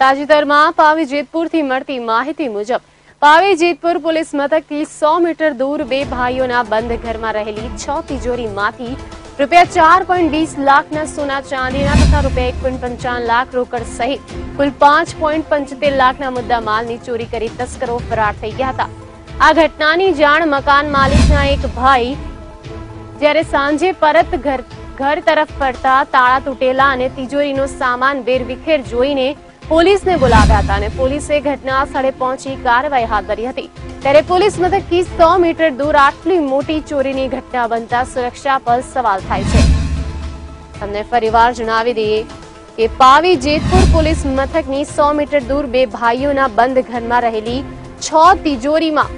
તાજેતરમાં પાવી જેતપુરથી મળતી માહિતી મુજબ, પાવી જેતપુર પોલીસ મથકથી સો મીટર દૂર બે ભાઈઓના બંધ ઘરમાં રહેલી છ તિજોરીમાંથી રૂપિયા ચાર પોઈન્ટ વીસ લાખના સોના ચાંદીના તથા રૂપિયા એક પોઈન્ટ પંચાવન લાખ રોકડ સહિત કુલ પાંચ પોઈન્ટ પંચોતેર લાખના મુદ્દા માલની ચોરી કરી તસ્કરો ફરાર થઈ ગયા હતા. આ ઘટનાની જાણ મકાન માલિકના એક ભાઈ જ્યારે સાંજે પરત ઘર ઘર તરફ ફરતા, તાળા તૂટેલા અને તિજોરીનો સામાન વેરવિખેર જોઈને પોલીસને બોલાવ્યા હતા અને પોલીસે ઘટના સ્થળે પહોંચી કાર્યવાહી હાથ ધરી હતી. ત્યારે પોલીસ મથકથી સો મીટર દૂર આટલી મોટી ચોરીની ઘટના બનતા સુરક્ષા પર સવાલ થાય છે. તમને ફરીવાર જણાવી દઈએ કે પાવી જેતપુર પોલીસ મથકની સો મીટર દૂર બે ભાઈઓના બંધ ઘરમાં રહેલી છ તિજોરીમાં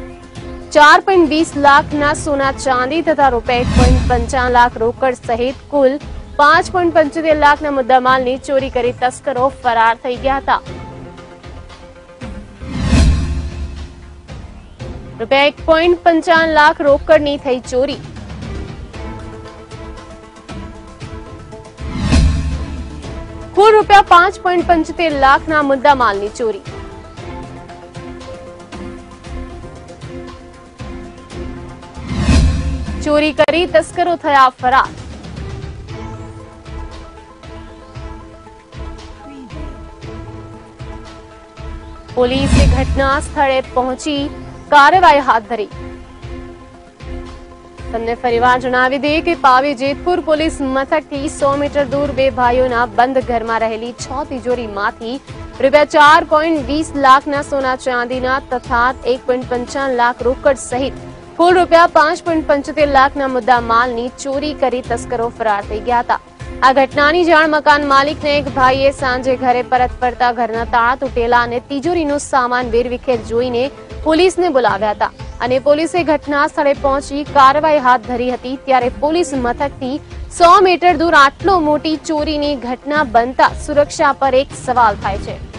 ચાર પોઈન્ટ વીસ લાખના સોના ચાંદી તથા રૂપિયા એક પોઈન્ટ પંચાવન લાખ રોકડ સહિત કુલ પાંચ પોઈન્ટ પંચોતેર લાખના મુદ્દામાલની ચોરી કરી તસ્કરો ફરાર થઈ ગયા હતા. રૂપિયા એક પોઈન્ટ પંચાવન લાખ રોકડની થઈ ચોરી. કુલ રૂપિયા પાંચ પોઈન્ટ પંચોતેર લાખના મુદ્દામાલની ચોરી. ચોરી કરી તસ્કરો થયા ફરાર. પોલીસે ઘટના સ્થળે પહોંચી કાર્યવાહી હાથ ધરી. તમને ફરીવાર જણાવી દઈએ કે પાવી જેતપુર પોલીસ મથકથી સો મીટર દૂર બે ભાઈઓના બંધ ઘરમાં રહેલી છ તિજોરીમાંથી રૂપિયા ચાર પોઈન્ટ વીસ લાખના સોના ચાંદીના તથા એક પોઈન્ટ પંચાવન લાખ રોકડ સહિત કુલ રૂપિયા પાંચ પોઈન્ટ પંચોતેર લાખના મુદ્દા માલની ચોરી કરી તસ્કરો ફરાર થઈ ગયા હતા. આ ઘટનાની જાણ મકાન માલિકને એક ભાઈએ સાંજે ઘરે પરત ફરતા ઘરના તાળા તૂટેલા અને તિજોરીનો સામાન વેરવિખેર જોઈને પોલીસને બોલાવ્યા હતા. અને પોલીસે ઘટના સ્થળે પહોંચી કાર્યવાહી હાથ ધરી હતી ત્યારે પોલીસ મથકથી સો મીટર દૂર આટલો મોટી ચોરીની ઘટના બનતા સુરક્ષા પર એક સવાલ થાય છે.